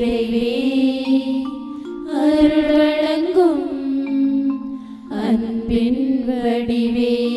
ஆனந்த அருள் வழங்கும் அன்பின் வடிவே.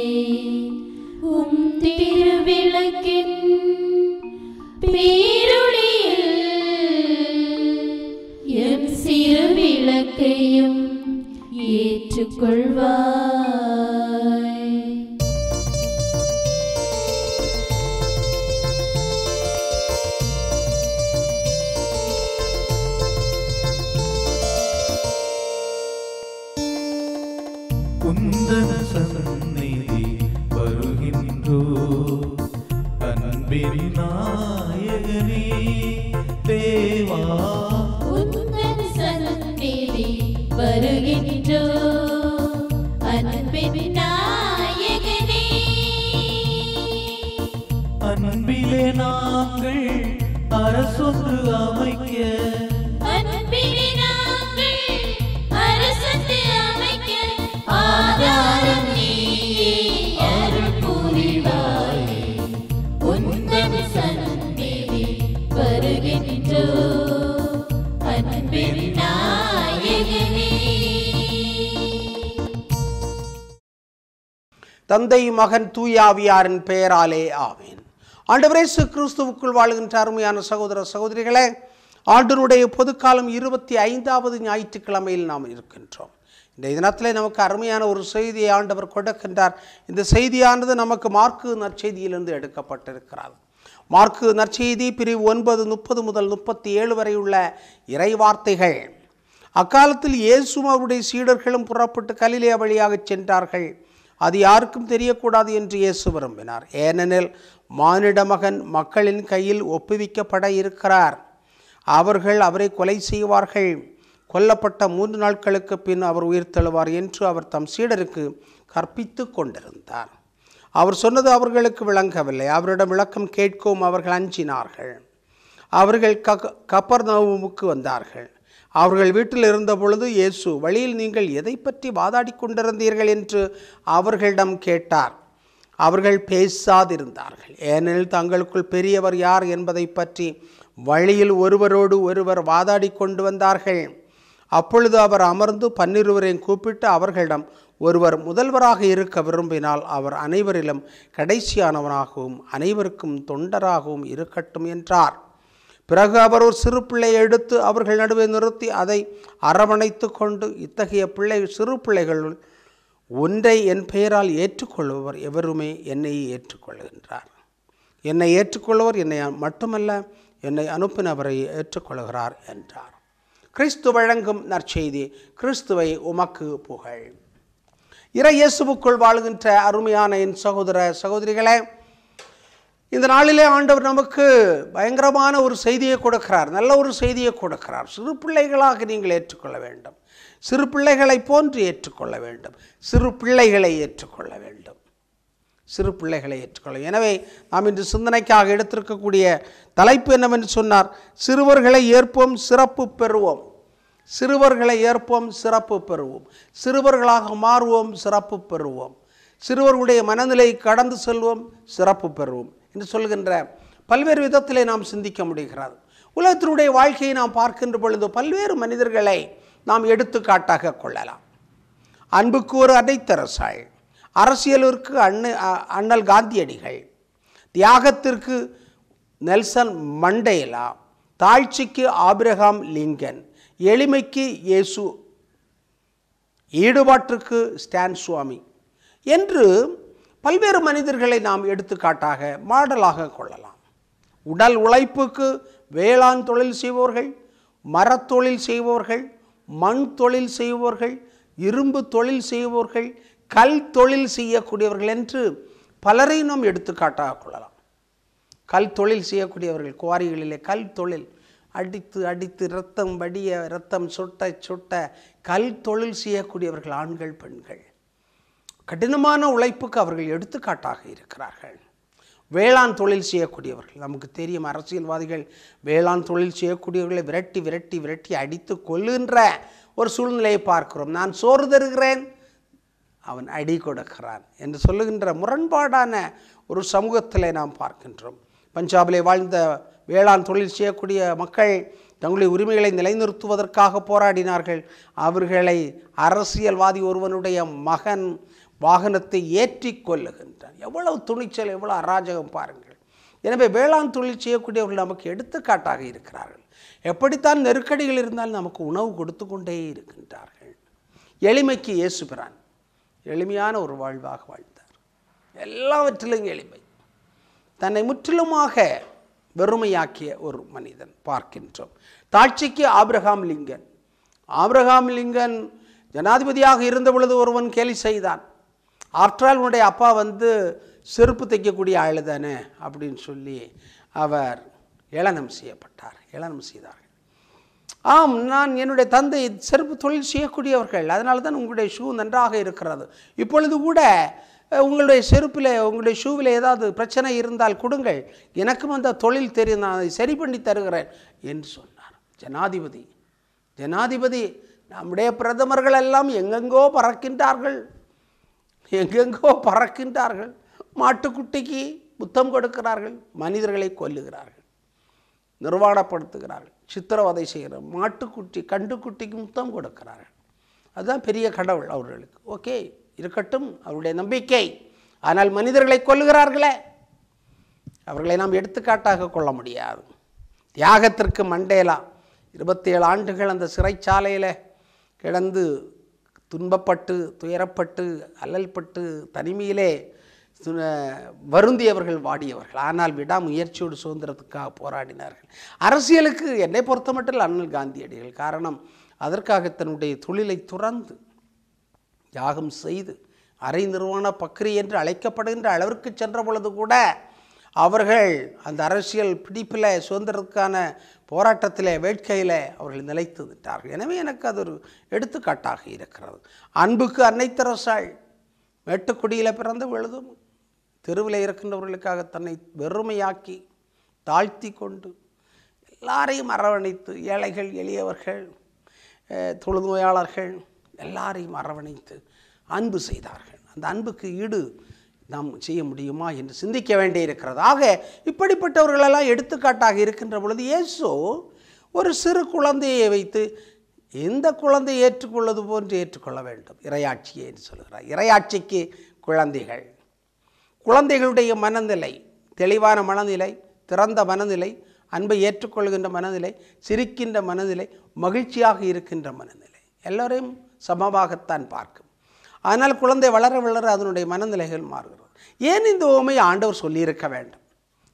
தேவா உந்தன் சந்நிதி வருகின்றோ அன்பின் நாயகனே. அன்பிலே நாங்கள் அரசொன்று அமைக்க தந்தை மகன் தூயாவியாரின் பெயராலே ஆவேன் ஆண்டவரே இயேசு கிறிஸ்துவுக்குள் வாழ்கின்ற அருமையான சகோதர சகோதரிகளே ஆண்டனுடைய பொதுக்காலம் இருபத்தி ஐந்தாவது ஞாயிற்றுக்கிழமையில் நாம் இருக்கின்றோம். இந்த தினத்திலே நமக்கு அருமையான ஒரு செய்தியை ஆண்டவர் கொடுக்கின்றார். இந்த செய்தியானது நமக்கு மார்க்கு நற்செய்தியிலிருந்து எடுக்கப்பட்டிருக்கிறது. மார்க்கு நற்செய்தி பிரிவு ஒன்பது முப்பது முதல் முப்பத்தி ஏழு வரை உள்ள இறைவார்த்தைகள். அக்காலத்தில் இயேசும் அவருடைய சீடர்களும் புறப்பட்டு கலிலே வழியாகச் சென்றார்கள். அது யாருக்கும் தெரியக்கூடாது என்று இயேசு விரும்பினார். ஏனெனில் மானிட மகன் மக்களின் கையில் ஒப்புவிக்கப்பட இருக்கிறார். அவர்கள் அவரை கொலை செய்வார்கள். கொல்லப்பட்ட மூன்று நாட்களுக்கு பின் அவர் உயிர் தழுவார் என்று அவர் தம் சீடருக்கு கற்பித்து கொண்டிருந்தார். அவர் சொன்னது அவர்களுக்கு விளங்கவில்லை. அவரிடம் விளக்கம் கேட்கவும் அவர்கள் அஞ்சினார்கள். அவர்கள் க கப்பர் கப்பர்நவுமுக்கு வந்தார்கள். அவர்கள் வீட்டில் இருந்த பொழுது இயேசு வழியில் நீங்கள் எதை பற்றி வாதாடி கொண்டிருந்தீர்கள்? என்று அவர்களிடம் கேட்டார். அவர்கள் பேசாதிருந்தார்கள். ஏனெனில் தங்களுக்குள் பெரியவர் யார் என்பதை பற்றி வழியில் ஒருவரோடு ஒருவர் வாதாடி கொண்டு வந்தார்கள். அப்பொழுது அவர் அமர்ந்து பன்னிருவரையும் கூப்பிட்டு அவர்களிடம் ஒருவர் முதல்வராக இருக்க விரும்பினால் அவர் அனைவரிலும் கடைசியானவனாகவும் அனைவருக்கும் தொண்டராகவும் இருக்கட்டும் என்றார். பிறகு அவர் ஒரு சிறு பிள்ளையை எடுத்து அவர்கள் நடுவே நிறுத்தி அதை அரவணைத்து கொண்டு இத்தகைய பிள்ளை சிறு பிள்ளைகளுள் ஒன்றை என் பெயரால் ஏற்றுக்கொள்பவர் எவருமே என்னை ஏற்றுக்கொள்கின்றார். என்னை ஏற்றுக்கொள்வர் என்னை மட்டுமல்ல என்னை அனுப்பினவரை ஏற்றுக்கொள்கிறார் என்றார். கிறிஸ்து வழங்கும் நற்செய்தி கிறிஸ்துவை உமக்கு புகழ். இறை இயேசுவுக்குள் வாழ்கின்ற அருமையான என் சகோதர சகோதரிகளே இந்த நாளிலே ஆண்டவர் நமக்கு பயங்கரமான ஒரு செய்தியை கொடுக்கிறார். நல்ல ஒரு செய்தியை கொடுக்கிறார். சிறு பிள்ளைகளாக நீங்கள் ஏற்றுக்கொள்ள வேண்டும். சிறு பிள்ளைகளை போன்று ஏற்றுக்கொள்ள வேண்டும். சிறு பிள்ளைகளை ஏற்றுக்கொள்ள வேண்டும். சிறு பிள்ளைகளை ஏற்றுக்கொள்ள. எனவே நாம் இன்று சிந்தனைக்காக எடுத்திருக்கக்கூடிய தலைப்பு என்னவென்று சொன்னார்? சிறுவர்களை ஏற்போம் சிறப்பு பெறுவோம். சிறுவர்களை ஏற்போம் சிறப்பு பெறுவோம். சிறுவர்களாக மாறுவோம் சிறப்பு பெறுவோம். சிறுவர்களுடைய மனநிலை கடந்து செல்வோம் சிறப்பு பெறுவோம். என்று சொல்கின்ற பல்வேறு விதத்திலே நாம் சிந்திக்க முடிகிறது. உலகத்தினுடைய வாழ்க்கையை நாம் பார்க்கின்ற பொழுது பல்வேறு மனிதர்களை நாம் எடுத்துக்காட்டாக கொள்ளலாம். அன்புக்கு ஒரு அனைத்தரசாய் அரசியலிற்கு அண்ணு அண்ணல் காந்தியடிகள் தியாகத்திற்கு நெல்சன் மண்டேலா தாழ்ச்சிக்கு ஆபிரகாம் லிங்கன் எளிமைக்கு இயேசு ஈடுபாட்டிற்கு ஸ்டான் சுவாமி என்று பல்வேறு மனிதர்களை நாம் எடுத்துக்காட்டாக மாடலாக கொள்ளலாம். உடல் உழைப்புக்கு வேளாண் தொழில் செய்வோர்கள் மரத்தொழில் செய்வோர்கள் மண் தொழில் செய்வோர்கள் இரும்பு தொழில் செய்வோர்கள் கல் தொழில் செய்யக்கூடியவர்கள் என்று பலரை நாம் எடுத்துக்காட்டாக கொள்ளலாம். கல் தொழில் செய்யக்கூடியவர்கள் குவாரிகளிலே கல் தொழில் அடித்து அடித்து ரத்தம் வடிய இரத்தம் சுட்ட சுட்ட கல் தொழில் செய்யக்கூடியவர்கள் ஆண்கள் பெண்கள். கடினமான உழைப்புக்கு அவர்கள் எடுத்துக்காட்டாக இருக்கிறார்கள். வேளாண் தொழில் செய்யக்கூடியவர்கள் நமக்கு தெரியும் அரசியல்வாதிகள் வேளாண் தொழில் செய்யக்கூடியவர்களை விரட்டி விரட்டி விரட்டி அடித்து கொள்ளுகின்ற ஒரு சூழ்நிலையை பார்க்கிறோம். நான் சோறு தருகிறேன் அவன் அடி கொடுக்கிறான் என்று சொல்லுகின்ற முரண்பாடான ஒரு சமூகத்தில் நாம் பார்க்கின்றோம். பஞ்சாபிலே வாழ்ந்த வேளாண் தொழில் செய்யக்கூடிய மக்கள் தங்களுடைய உரிமைகளை நிலைநிறுத்துவதற்காக போராடினார்கள். அவர்களை அரசியல்வாதி ஒருவனுடைய மகன் வாகனத்தை ஏற்றி கொள்ளுகின்றான். எவ்வளவு துணிச்சல் எவ்வளவு அராஜகம் பாருங்கள். எனவே வேளாண் தொழில் செய்யக்கூடியவர்கள் நமக்கு எடுத்துக்காட்டாக இருக்கிறார்கள். எப்படித்தான் நெருக்கடிகள் இருந்தால் நமக்கு உணவு கொடுத்து கொண்டே இருக்கின்றார்கள். எளிமைக்கு இயேசுபிரான் எளிமையான ஒரு வாழ்வாக வாழ்ந்தார். எல்லாவற்றிலும் எளிமை. தன்னை முற்றிலுமாக வெறுமையாக்கிய ஒரு மனிதன் பார்க்கின்றோம். தாட்சிக்கு ஆப்ரஹாம் லிங்கன். ஆப்ரஹாம் லிங்கன் ஜனாதிபதியாக இருந்த பொழுது ஒருவன் கேலி செய்தான். ஆற்றால் உன்னுடைய அப்பா வந்து செருப்பு தைக்கக்கூடிய ஆள் தானே அப்படின்னு சொல்லி அவர் ஏளனம் செய்யப்பட்டார். ஏளனம் செய்தார்கள். ஆம் நான் என்னுடைய தந்தை செருப்பு தொழில் செய்யக்கூடியவர்கள். அதனால தான் உங்களுடைய ஷூ நன்றாக இருக்கிறது. இப்பொழுது கூட உங்களுடைய செருப்பில் உங்களுடைய ஷூவில் ஏதாவது பிரச்சனை இருந்தால் கொடுங்கள். எனக்கும் அந்த தொழில் தெரியும் நான் அதை சரி பண்ணி தருகிறேன் என்று சொன்னார். ஜனாதிபதி. ஜனாதிபதி நம்முடைய பிரதமர்கள் எல்லாம் எங்கெங்கோ பறக்கின்றார்கள். எங்கெங்கோ பறக்கின்றார்கள். மாட்டுக்குட்டிக்கு முத்தம் கொடுக்கிறார்கள். மனிதர்களை கொல்லுகிறார்கள். நிர்வாணப்படுத்துகிறார்கள். சித்திரவதை செய்கிற மாட்டுக்குட்டி கண்டுக்குட்டிக்கு முத்தம் கொடுக்கிறார்கள். அதுதான் பெரிய கடவுள் அவர்களுக்கு. ஓகே இருக்கட்டும் அவருடைய நம்பிக்கை. ஆனால் மனிதர்களை கொல்லுகிறார்களே. அவர்களை நாம் எடுத்துக்காட்டாக கொள்ள முடியாது. தியாகத்திற்கு மண்டேலா. இருபத்தி ஏழு ஆண்டுகள் அந்த சிறைச்சாலையில் கிடந்து துன்பப்பட்டு துயரப்பட்டு அல்லல்பட்டு தனிமையிலே து- வருந்தியவர்கள் வாடியவர்கள். ஆனால் விடாமுயற்சியோடு சுதந்திரத்துக்காக போராடினார்கள். அரசியலுக்கு என்னை பொறுத்த மட்டும் அண்ணல் காந்தியடிகள் காரணம் அதற்காக தன்னுடைய தொழிலை துறந்து யாகம் செய்து அரை நிறுவன பக்ரி என்று அழைக்கப்படுகின்ற அளவிற்கு சென்ற பொழுது கூட அவர்கள் அந்த அரசியல் பிடிப்பில் சுதந்திரத்துக்கான போராட்டத்தில் வேட்கையில் அவர்கள் நிலைத்து விட்டார்கள். எனவே எனக்கு அது ஒரு எடுத்துக்காட்டாக இருக்கிறது. அன்புக்கு அன்னை தெரசாள் மேட்டுக்குடியில் பிறந்து விழுதும் தெருவில் இருக்கின்றவர்களுக்காக தன்னை வெறுமையாக்கி தாழ்த்தி கொண்டு எல்லாரையும் அரவணைத்து ஏழைகள் எளியவர்கள் தொழுநோயாளர்கள் எல்லாரையும் அரவணைத்து அன்பு செய்தார்கள். அந்த அன்புக்கு ஈடு நாம் செய்ய முடியுமா என்று சிந்திக்க வேண்டியிருக்கிறது ஆக இப்படிப்பட்டவர்களெல்லாம் எடுத்துக்காட்டாக இருக்கின்ற பொழுது இயேசு ஒரு சிறு குழந்தையை வைத்து எந்த குழந்தை ஏற்றுக்கொள்வது போன்று ஏற்றுக்கொள்ள வேண்டும். இறையாட்சியை என்று சொல்கிறார். இறையாட்சிக்கு குழந்தைகள். குழந்தைகளுடைய மனநிலை தெளிவான மனநிலை திறந்த மனநிலை அன்பை ஏற்றுக்கொள்கின்ற மனநிலை சிரிக்கின்ற மனநிலை மகிழ்ச்சியாக இருக்கின்ற மனநிலை. எல்லோரையும் சமமாகத்தான் பார்க்கும். அதனால் குழந்தை வளர வளர அதனுடைய மனநிலைகள் மாறுகிறது. ஏன் இந்த உவமை ஆண்டவர் சொல்லியிருக்க வேண்டும்?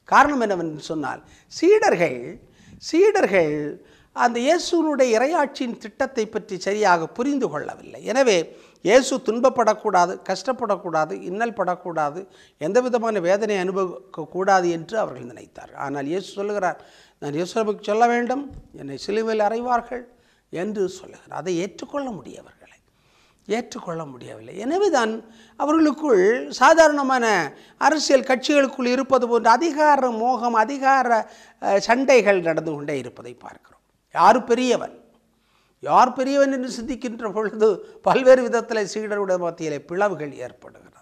காரணம் என்னவென்று சொன்னால் சீடர்கள் சீடர்கள் அந்த இயேசுனுடைய இறையாட்சியின் திட்டத்தை பற்றி சரியாக புரிந்து கொள்ளவில்லை. எனவே இயேசு துன்பப்படக்கூடாது கஷ்டப்படக்கூடாது இன்னல் படக்கூடாது எந்த விதமான வேதனை அனுபவிக்கக்கூடாது என்று அவர்கள் நினைத்தார் ஆனால் இயேசு சொல்லுகிறார் நான் இயேசுவுக்கு சொல்ல வேண்டும் என்னை சிலுவையில் அறைவார்கள் என்று சொல்லுகிறார். அதை ஏற்றுக்கொள்ள முடியவர்கள். ஏற்றுக்கொள்ள முடியவில்லை. எனவேதான் அவர்களுக்குள் சாதாரணமான அரசியல் கட்சிகளுக்குள் இருப்பது போன்ற அதிகார மோகம் அதிகார சண்டைகள் நடந்து கொண்டே இருப்பதை பார்க்கிறோம். யார் பெரியவன்? யார் பெரியவன் என்று சிந்திக்கின்ற பொழுது பல்வேறு விதத்தில் சீடருடைய மத்தியிலே பிளவுகள் ஏற்படுகிறது.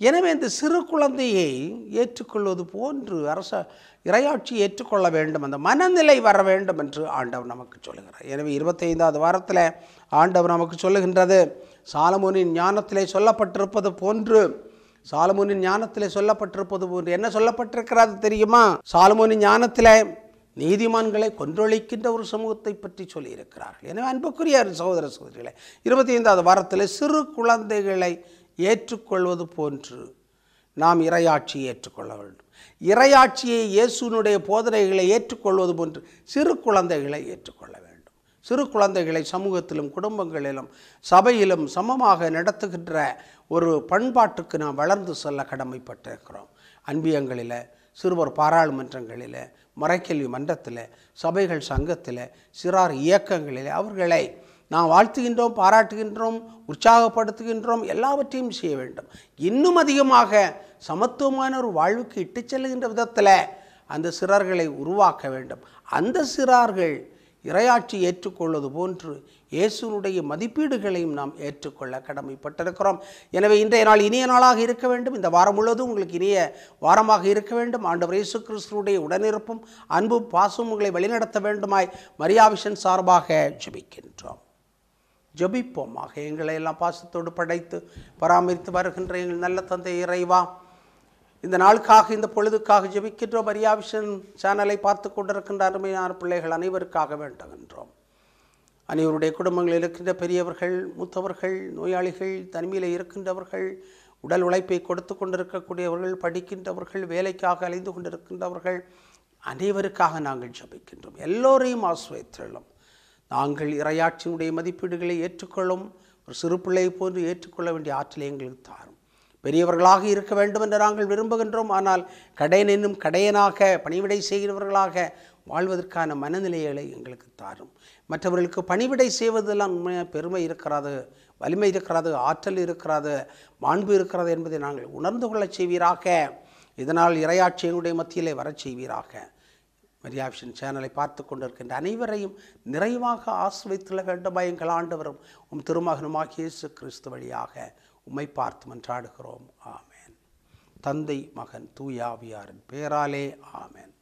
எனவே இந்த சிறு குழந்தையை ஏற்றுக்கொள்வது போன்று அரச இறையாட்சி ஏற்றுக்கொள்ள வேண்டும் அந்த மனநிலை வர வேண்டும் என்று ஆண்டவர் நமக்கு சொல்லுகிறார். எனவே இருபத்தைந்தாவது வாரத்தில் ஆண்டவர் நமக்கு சொல்லுகின்றது சாலமோனின் ஞானத்திலே சொல்லப்பட்டிருப்பது போன்று சாலமோனின் ஞானத்திலே சொல்லப்பட்டிருப்பது போன்று என்ன சொல்லப்பட்டிருக்கிறது தெரியுமா? சாலமோனின் ஞானத்திலே நீதிமான்களை கொன்றொழிக்கின்ற ஒரு சமூகத்தை பற்றி சொல்லியிருக்கிறார்கள். எனவே அன்புக்குரிய சகோதர சகோதரிகளை இருபத்தி ஐந்தாவது வாரத்தில் சிறு குழந்தைகளை ஏற்றுக்கொள்வது போன்று நாம் இரையாட்சியை ஏற்றுக்கொள்ள வேண்டும். இறையாட்சியை இயேசுனுடைய போதனைகளை ஏற்றுக்கொள்வது போன்று சிறு குழந்தைகளை ஏற்றுக்கொள்ள வேண்டும். சிறு குழந்தைகளை சமூகத்திலும் குடும்பங்களிலும் சபையிலும் சமமாக நடத்துகின்ற ஒரு பண்பாட்டுக்கு நாம் வளர்ந்து செல்ல கடமைப்பட்டிருக்கிறோம். அன்பியங்களில் சிறுவர் பாராளுமன்றங்களில் மறைக்கல்வி மன்றத்தில் சபைகள் சங்கத்தில் சிறார் இயக்கங்களில் அவர்களை நாம் வாழ்த்துகின்றோம் பாராட்டுகின்றோம் உற்சாகப்படுத்துகின்றோம் எல்லாவற்றையும் செய்ய வேண்டும். இன்னும் அதிகமாக சமத்துவமான ஒரு வாழ்வுக்கு இட்டு செல்லுகின்ற விதத்தில் அந்த சிறார்களை உருவாக்க வேண்டும். அந்த சிறார்கள் இரையாட்சி ஏற்றுக்கொள்வது போன்று இயேசுனுடைய மதிப்பீடுகளையும் நாம் ஏற்றுக்கொள்ள கடமைப்பட்டிருக்கிறோம். எனவே இன்றைய நாள் இனிய நாளாக இருக்க வேண்டும். இந்த வாரம் முழுவதும் உங்களுக்கு இனிய வாரமாக இருக்க வேண்டும். ஆண்டவர் இயேசு கிறிஸ்துடைய உடனிருப்பும் அன்பும் பாசமும் உங்களை வழிநடத்த வேண்டுமாய் மரியாவிஷன் சார்பாக ஜெபிக்கின்றோம். ஜபிப்போமாக. எங்களை எல்லாம் பாசத்தோடு படைத்து பராமரித்து வருகின்ற எங்கள் நல்ல தந்தை இறைவா இந்த நாளுக்காக இந்த பொழுதுக்காக ஜெபிக்கின்றோம். மரியாவிஷன் சேனலை பார்த்து கொண்டிருக்கின்ற அருமையான பிள்ளைகள் அனைவருக்காக வேண்டுகின்றோம். அனைவருடைய குடும்பங்களில் இருக்கின்ற பெரியவர்கள் மூத்தவர்கள் நோயாளிகள் தனிமையில் இருக்கின்றவர்கள் உடல் உழைப்பை கொடுத்து கொண்டிருக்கக்கூடியவர்கள் படிக்கின்றவர்கள் வேலைக்காக அலைந்து கொண்டிருக்கின்றவர்கள் அனைவருக்காக நாங்கள் ஜெபிக்கின்றோம். எல்லோரையும் ஆசுவைத்திரளும் நாங்கள் இரையாட்சியினுடைய மதிப்பீடுகளை ஏற்றுக்கொள்ளும் ஒரு சிறு பிள்ளையை போன்று ஏற்றுக்கொள்ள வேண்டிய ஆற்றலை எங்களுக்கு தாரும். பெரியவர்களாக இருக்க வேண்டும் என்று நாங்கள் விரும்புகின்றோம். ஆனால் கடையன் என்னும் கடையனாக பணிவிடை செய்கிறவர்களாக வாழ்வதற்கான மனநிலைகளை எங்களுக்கு தாரும். மற்றவர்களுக்கு பணிவிடை செய்வதெல்லாம் உண்மையாக பெருமை இருக்கிறது வலிமை இருக்கிறது ஆற்றல் இருக்கிறது மாண்பு இருக்கிறது என்பதை நாங்கள் உணர்ந்து கொள்ளச் செய்வீராக. இதனால் இரையாட்சியினுடைய மத்தியிலே வரச் செய்வீராக. மரியாவிஷன் சேனலை பார்த்து கொண்டிருக்கின்ற அனைவரையும் நிறைவாக ஆசிரியத்துள்ள வேண்டுமா எங்கள் ஆண்டவரும் உம் திருமகனுமாக இயேசு கிறிஸ்து வழியாக உம்மை பார்த்து மன்றாடுகிறோம் ஆமேன். தந்தை மகன் தூயாவியாரின் பேராலே ஆமேன்.